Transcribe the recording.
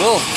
Cool.